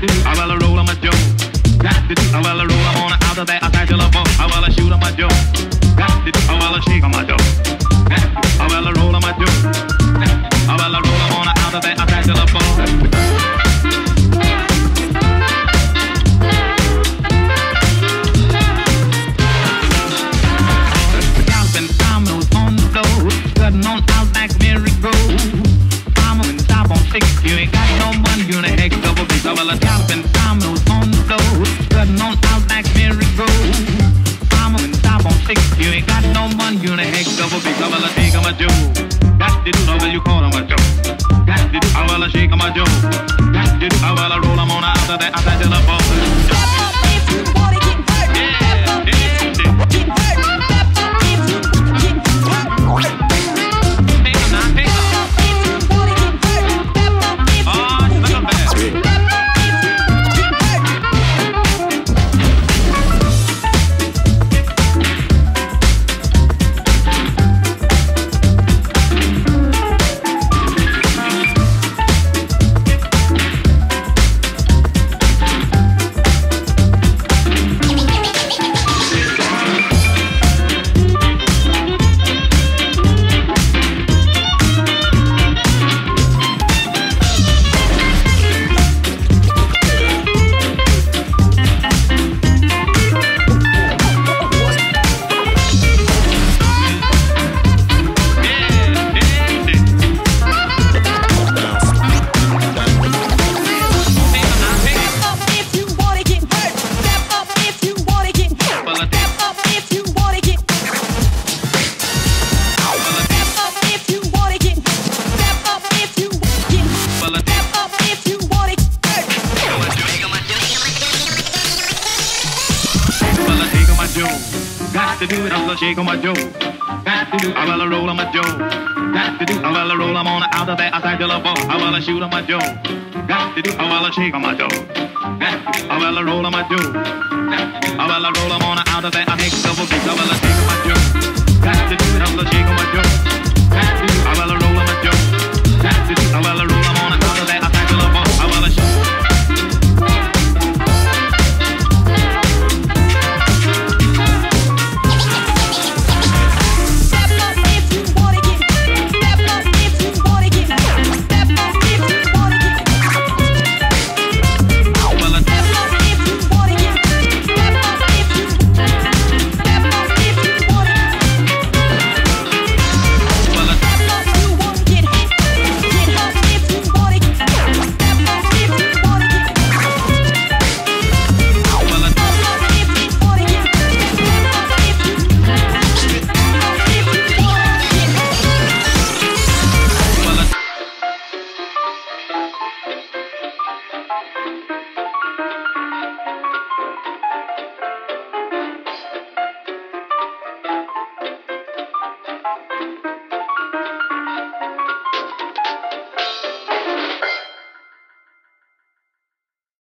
to do, I will roll on my jaw. Got to do, I will roll, on out of that, I till I fall. I will shoot on my to I shake on my jaw. I will roll on my jaw. I will roll, on of that, I I dominoes on the floor, cutting on out like merry-go. I'm gonna stop on six, you ain't got no money, you're in a heck of a bitch. I will galloping heck of a bitch. I will take on my jaw. Got to do, I will you call. Got to do, I will shake. Got to do, I will roll, I'm on out of that, I till I fall. Jaw. Got to do it, I'm gonna shake on my jaw. Got to do, it, I will roll on my jaw. Got to do, it, I will roll, I'm on out of I till I fall. I will shoot on my jaw. Got to do, it, I will shake on my jaw. Got to do, it, I will roll on my jaw. I will roll, I'm on out of that, I make double kick, I will jaw. thank you.